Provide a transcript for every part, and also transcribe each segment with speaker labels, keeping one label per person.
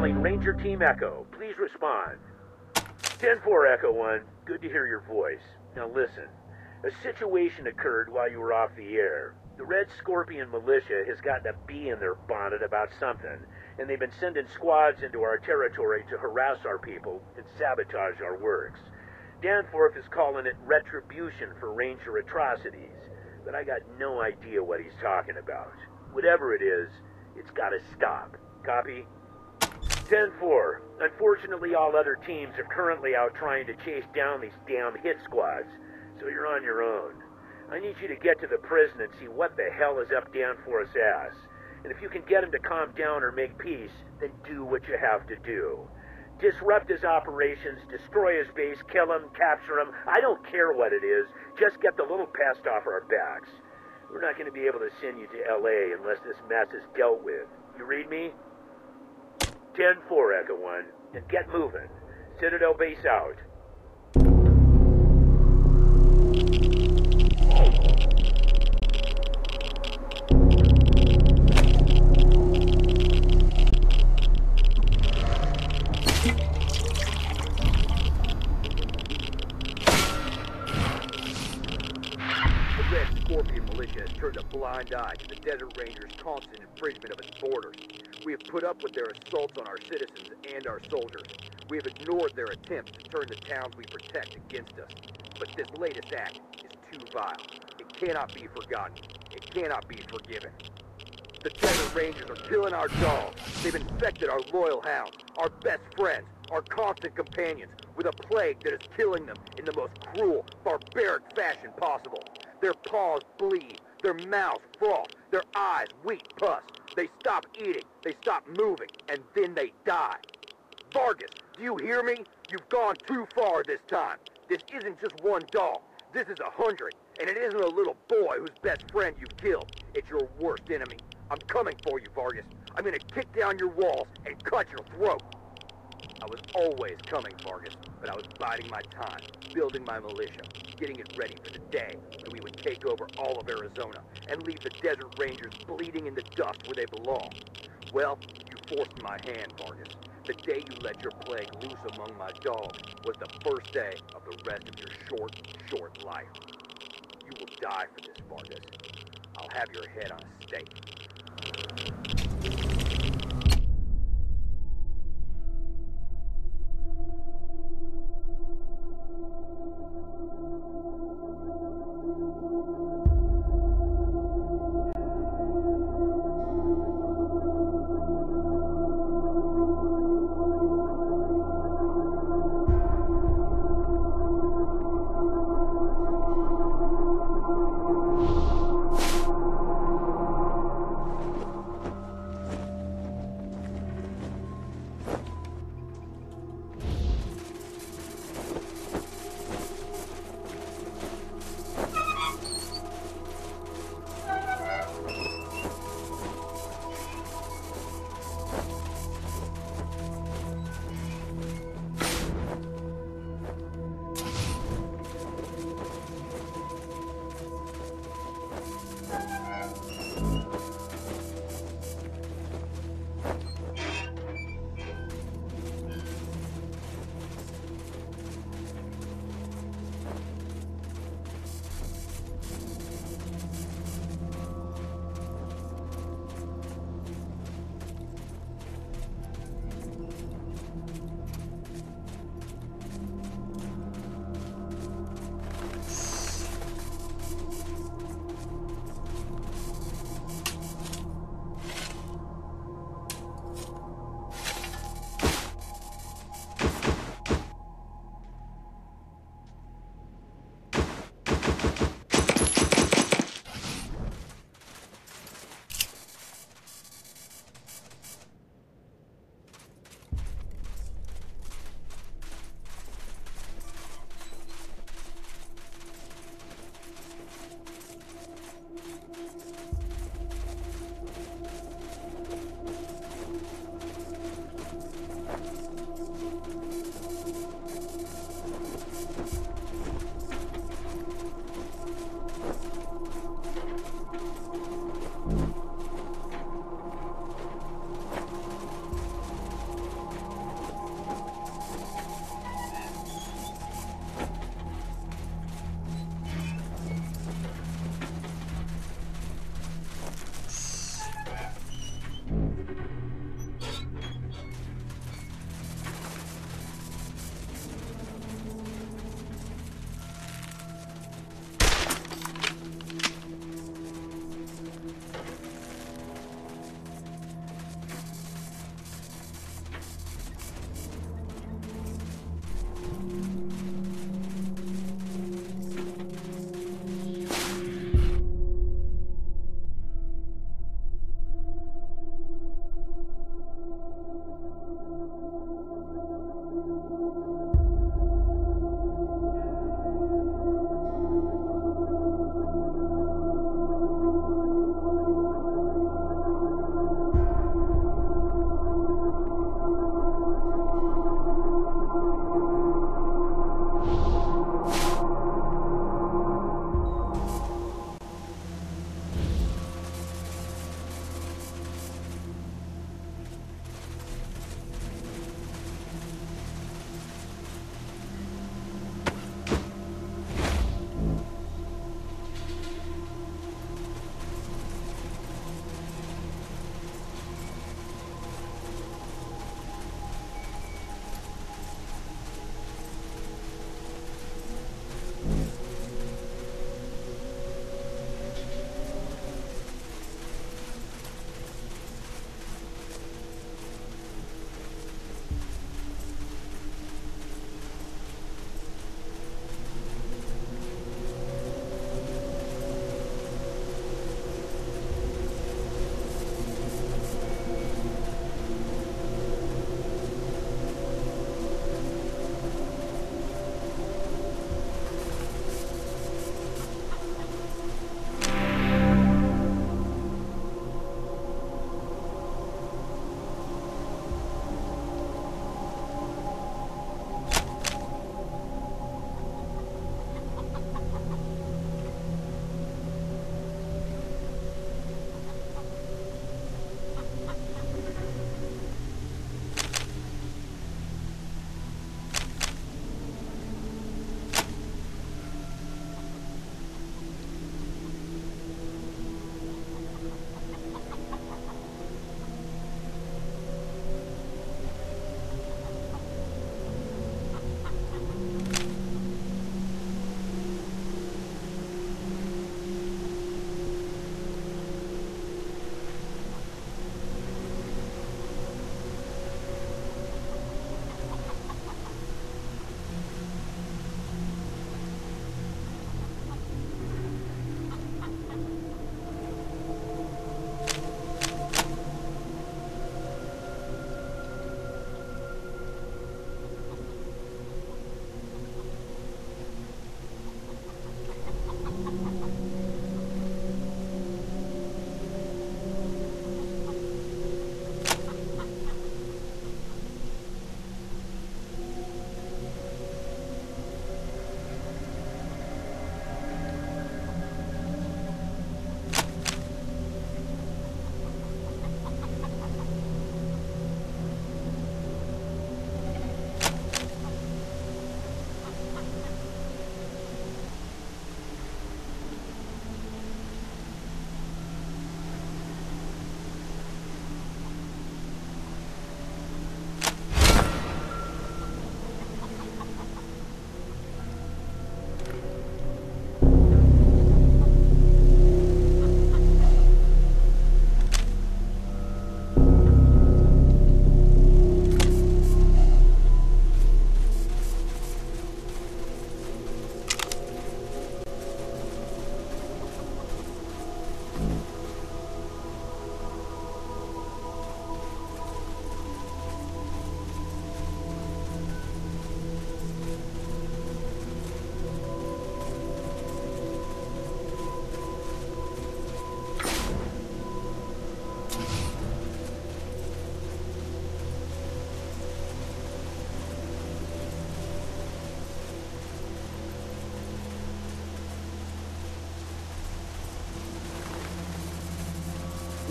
Speaker 1: calling Ranger Team Echo. Please respond. 10-4 Echo 1. Good to hear your voice. Now listen. A situation occurred while you were off the air. The Red Skorpion militia has gotten a bee in their bonnet about something, and they've been sending squads into our territory to harass our people and sabotage our works. Danforth is calling it retribution for Ranger atrocities, but I got no idea what he's talking about. Whatever it is, it's gotta stop. Copy? 10-4. Unfortunately, all other teams are currently out trying to chase down these damn hit squads, so you're on your own. I need you to get to the prison and see what the hell is up Danforth's ass. And if you can get him to calm down or make peace, then do what you have to do. Disrupt his operations, destroy his base, kill him, capture him. I don't care what it is. Just get the little pest off our backs. We're not going to be able to send you to L.A. unless this mess is dealt with. You read me? 10-4, Echo 1. And get moving. Citadel base out.
Speaker 2: The Red Skorpion militia has turned a blind eye to the Desert Rangers' constant infringement of its borders. We have put up with their assaults on our citizens and our soldiers. We have ignored their attempts to turn the towns we protect against us. But this latest act is too vile. It cannot be forgotten. It cannot be forgiven. The Desert Rangers are killing our dogs. They've infected our loyal hounds, our best friends, our constant companions, with a plague that is killing them in the most cruel, barbaric fashion possible. Their paws bleed, their mouths froth, their eyes weep pus. They stop eating, they stop moving, and then they die. Vargas, do you hear me? You've gone too far this time. This isn't just one dog. This is a hundred, and it isn't a little boy whose best friend you've killed. It's your worst enemy. I'm coming for you, Vargas. I'm gonna kick down your walls and cut your throat. I was always coming, Vargas, but I was biding my time, building my militia, getting it ready for the day when we would take over all of Arizona and leave the Desert Rangers bleeding in the dust where they belong. Well, you forced my hand, Vargas. The day you let your plague loose among my dogs was the first day of the rest of your short, short life. You will die for this, Vargas. I'll have your head on a stake.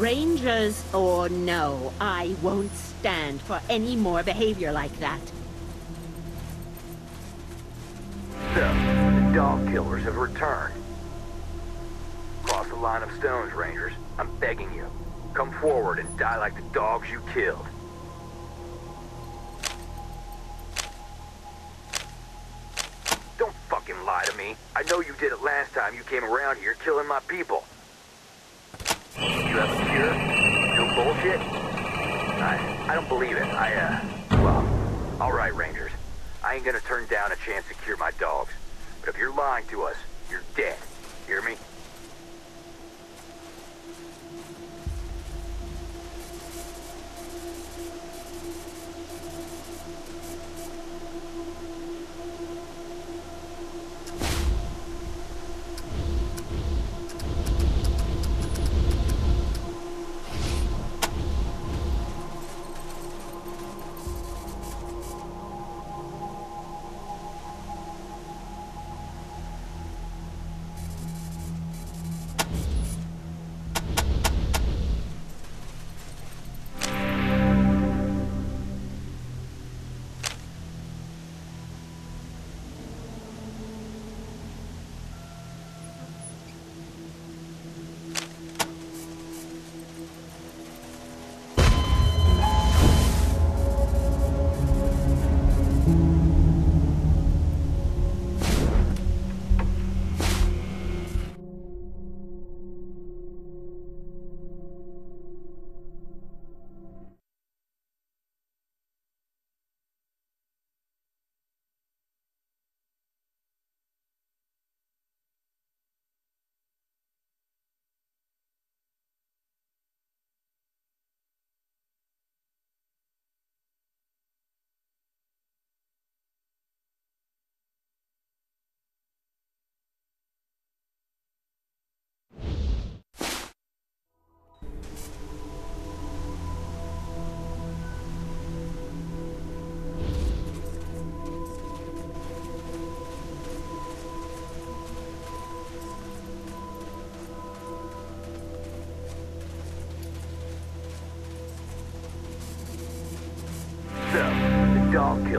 Speaker 3: Rangers or no, I won't stand for any more behavior like that.
Speaker 2: So, the dog killers have returned. Cross the line of stones, Rangers. I'm begging you. Come forward and die like the dogs you killed. Don't fucking lie to me. I know you did it last time you came around here killing my people. You have a cure? Bullshit? I, I don't believe it. I, uh, well, all right, Rangers. I ain't gonna turn down a chance to cure my dogs. But if you're lying to us, you're dead. Hear me?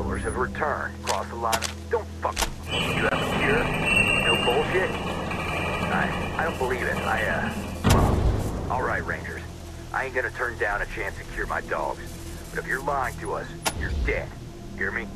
Speaker 2: Killers have returned. Cross the line. Don't fuck. You have a cure? No bullshit? I, I don't believe it. I, uh, well, all right, Rangers. I ain't gonna turn down a chance to cure my dogs. But if you're lying to us, you're dead. Hear me?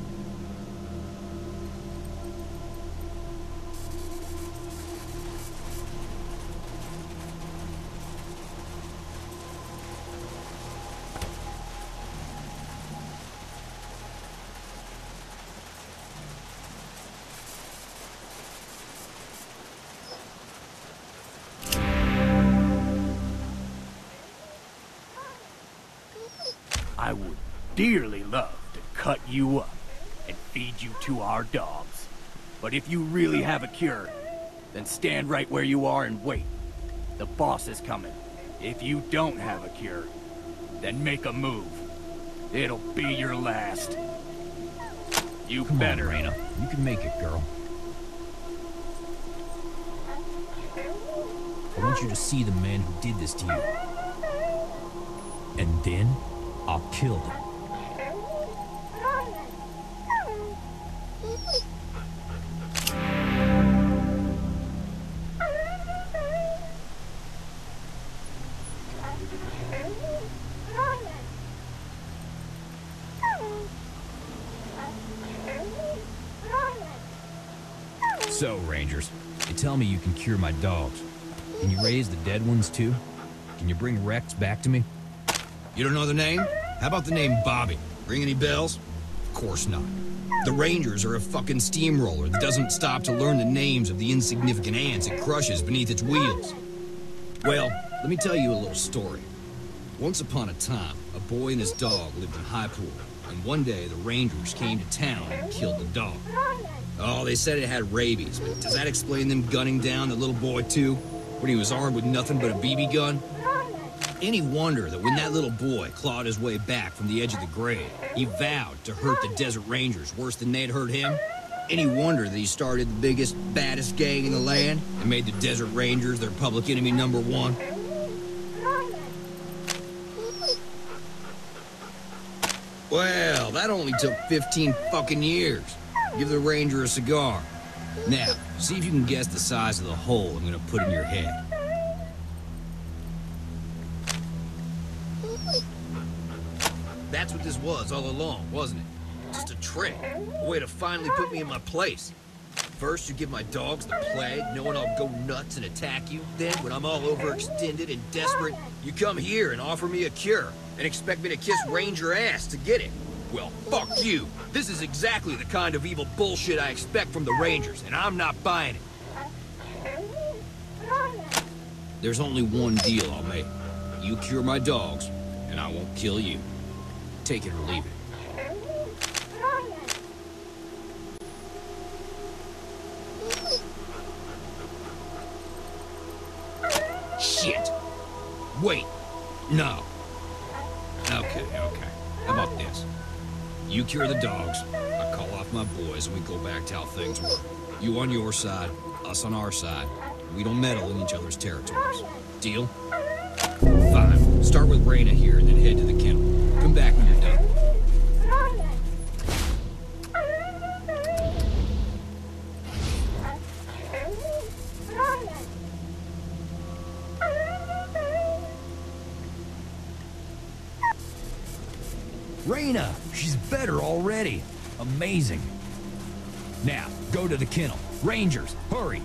Speaker 4: But if you really have a cure, then stand right where you are and wait. The boss is coming. If you don't have a cure, then make a move. It'll be your last. You
Speaker 5: Come
Speaker 4: better.
Speaker 5: on, Raina. You can make it, girl. I want you to see the man who did this to you. And then, I'll kill them. Cure my dogs. Can you raise the dead ones too? Can you bring Rex back to me?
Speaker 6: You don't know the name? How about the name Bobby? Ring any bells? Of course not. The Rangers are a fucking steamroller that doesn't stop to learn the names of the insignificant ants it crushes beneath its wheels. Well, let me tell you a little story. Once upon a time, a boy and his dog lived in Highpool, and one day the Rangers came to town and killed the dog. Oh, they said it had rabies, but does that explain them gunning down the little boy, too? When he was armed with nothing but a BB gun? Any wonder that when that little boy clawed his way back from the edge of the grave, he vowed to hurt the Desert Rangers worse than they'd hurt him? Any wonder that he started the biggest, baddest gang in the land and made the Desert Rangers their public enemy number one?
Speaker 2: Well, that only took 15 fucking years. Give the ranger a cigar. Now, see if you can guess the size of the hole I'm gonna put in your head. That's what this was all along, wasn't it? Just a trick. A way to finally put me in my place. First, you give my dogs the plague, knowing I'll go nuts and attack you. Then, when I'm all overextended and desperate, you come here and offer me a cure, and expect me to kiss Ranger ass to get it. Well, fuck you. This is exactly the kind of evil bullshit I expect from the Rangers, and I'm not buying it. There's only one deal I'll make. You cure my dogs, and I won't kill you. Take it or leave it. Shit! Wait! No. You cure the dogs, I call off my boys, and we go back to how things were. You on your side, us on our side. We don't meddle in each other's territories. Deal? Fine. Start with Reyna here and then head to the kennel. Come back when you're done.
Speaker 7: Amazing. Now, go to the kennel. Rangers, hurry.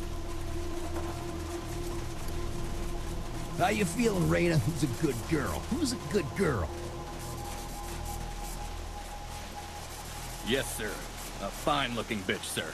Speaker 7: How you feeling, Raina? Who's a good girl? Who's a good girl?
Speaker 4: Yes, sir. A fine-looking bitch, sir.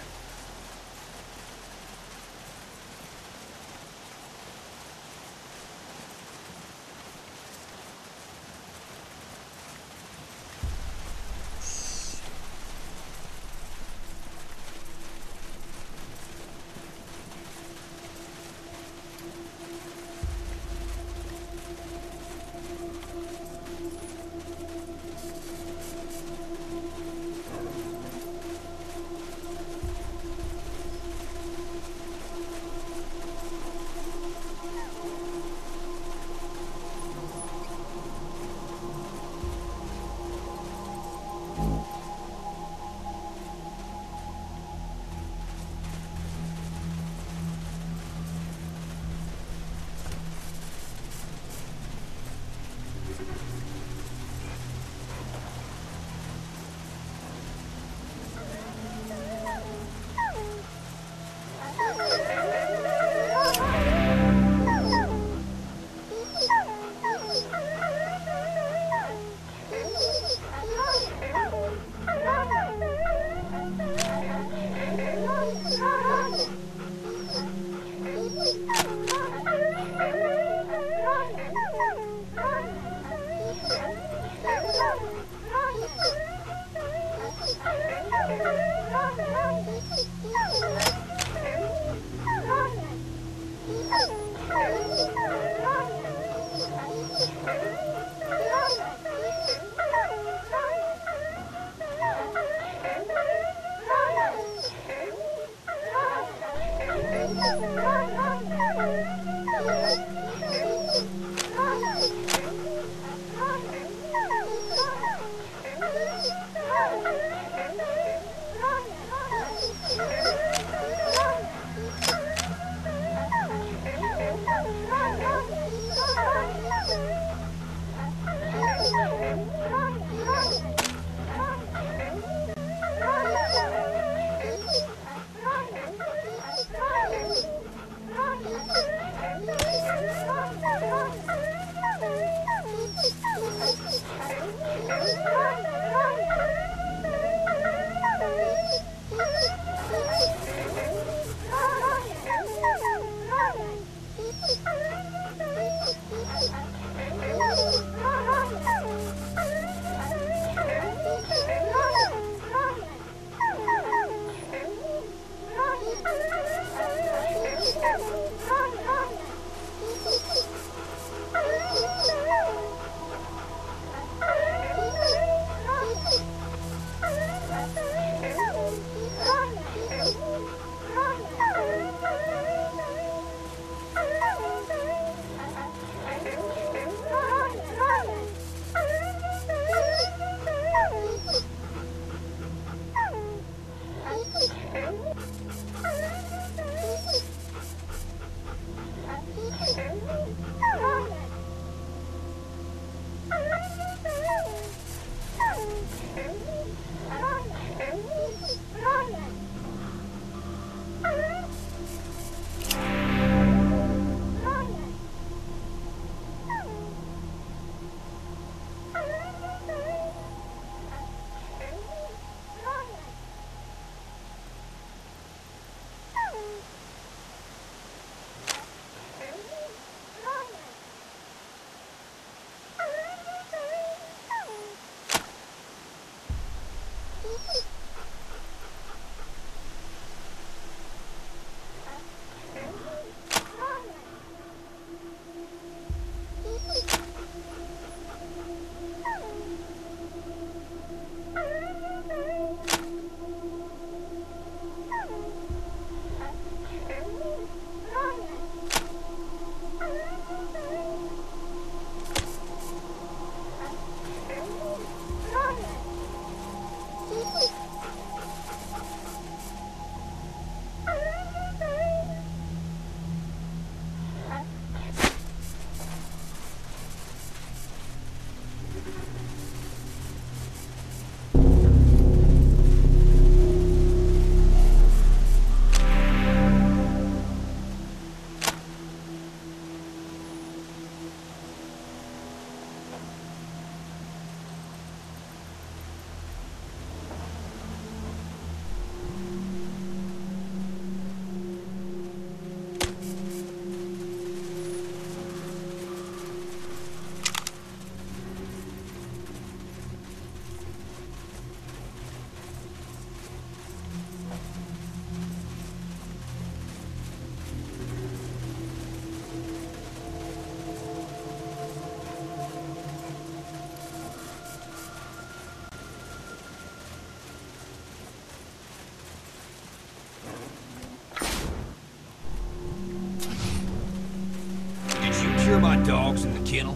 Speaker 2: Dogs in the kennel?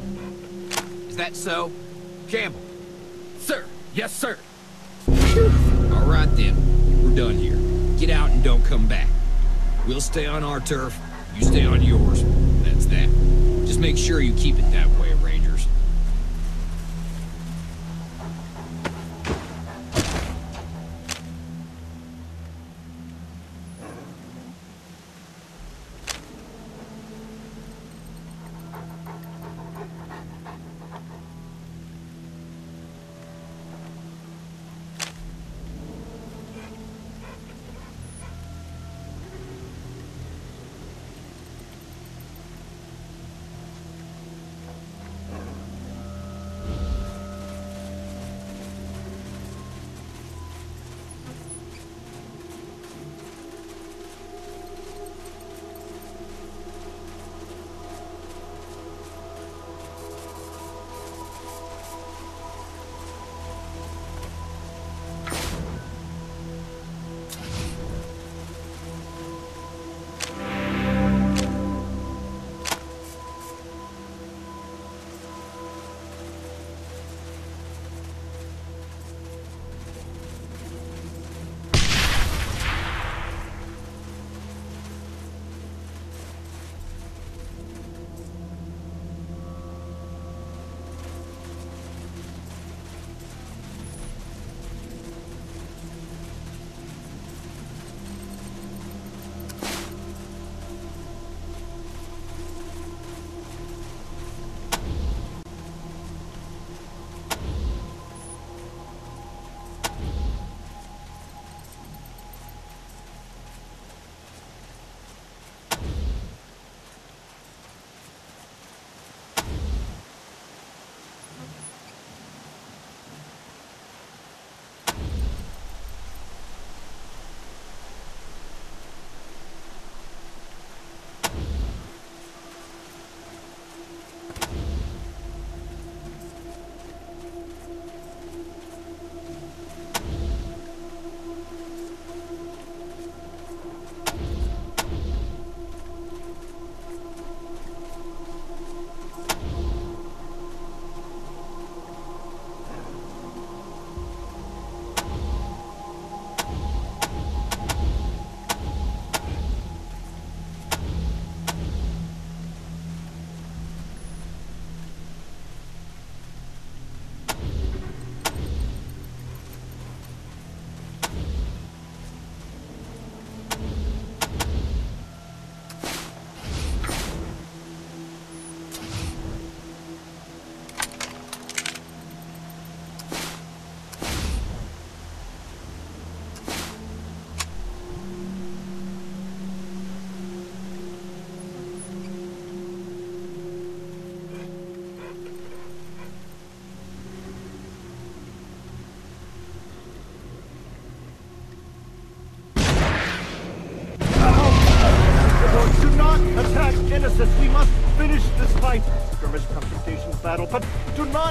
Speaker 2: Is that so? Campbell?
Speaker 8: Sir! Yes, sir!
Speaker 2: All right then. We're done here. Get out and don't come back. We'll stay on our turf. You stay on yours. That's that. Just make sure you keep it that way,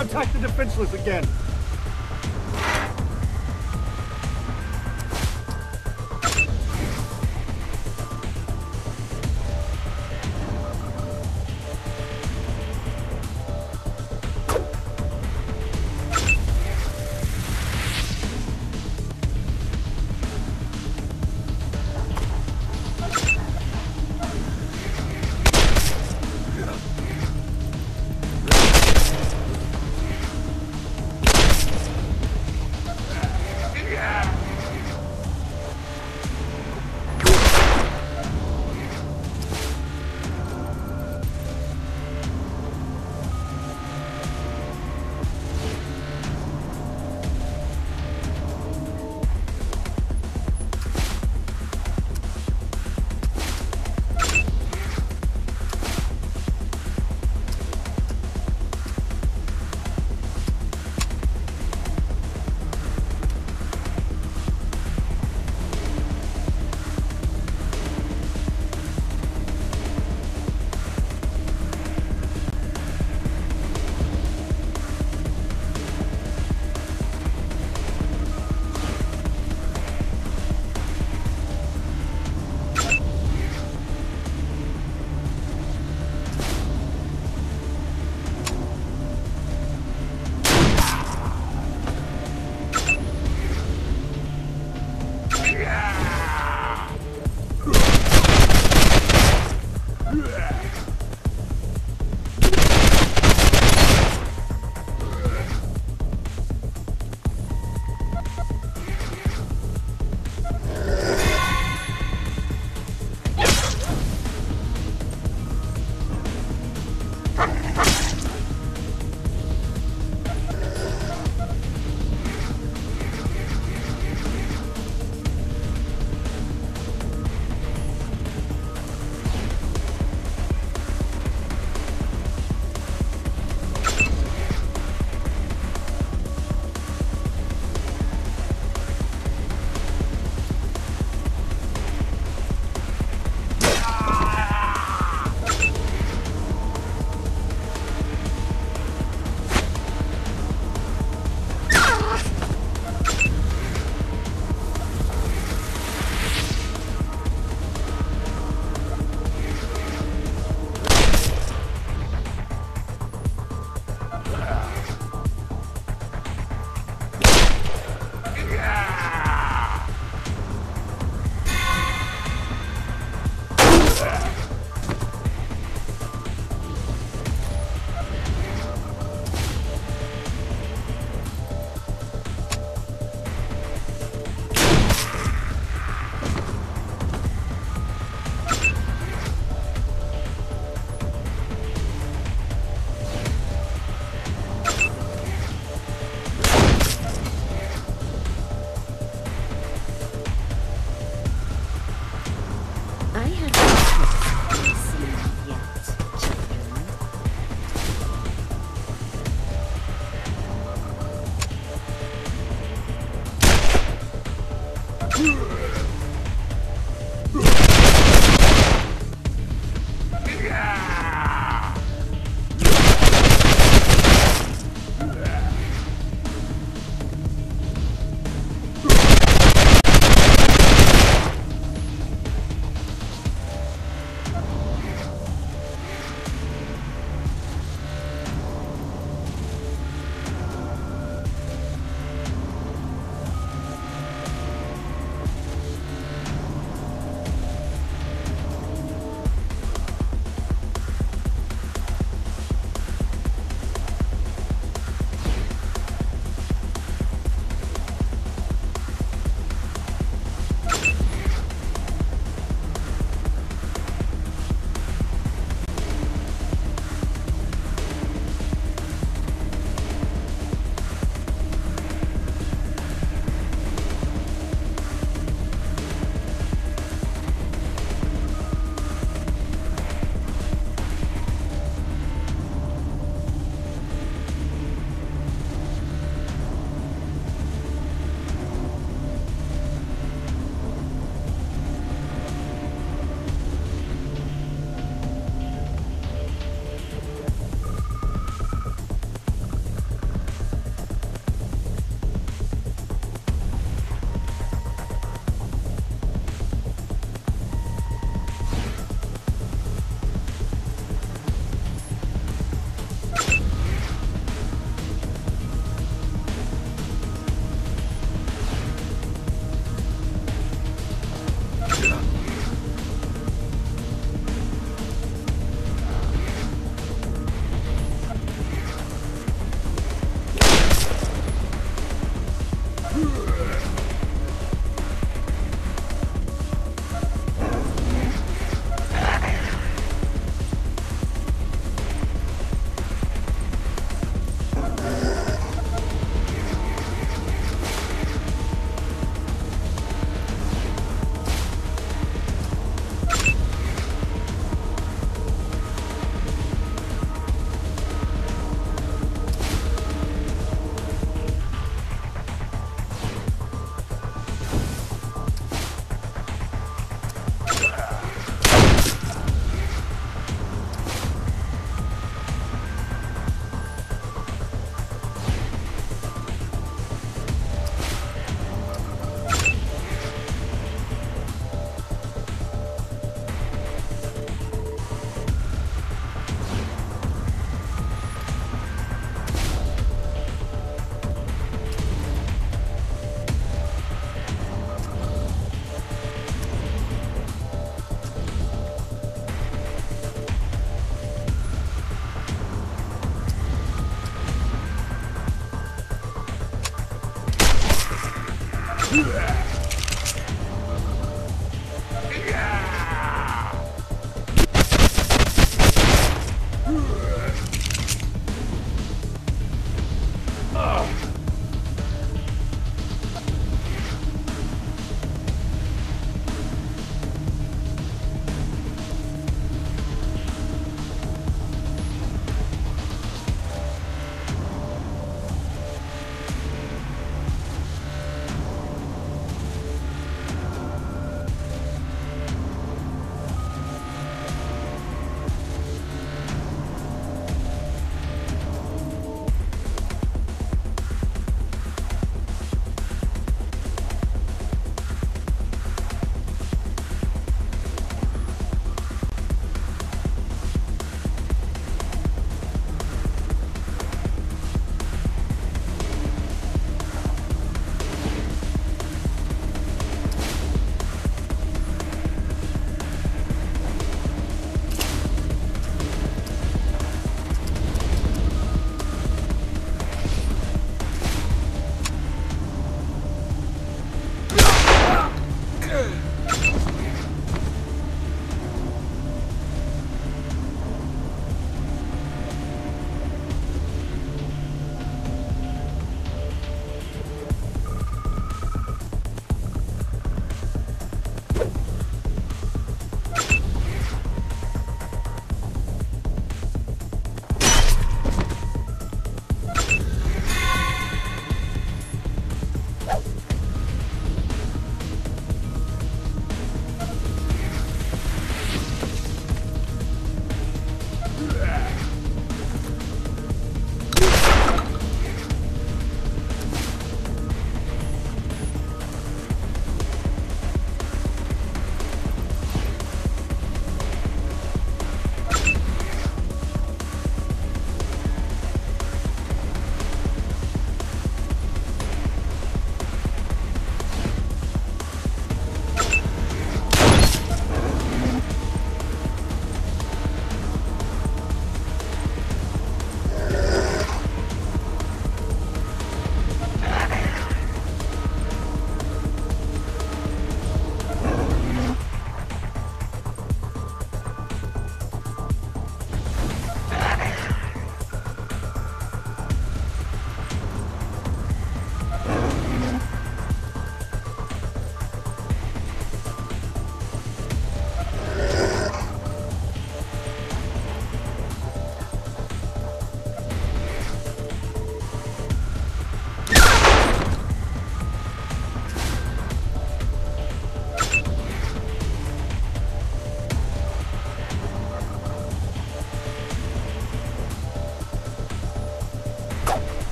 Speaker 6: attack the defenseless again.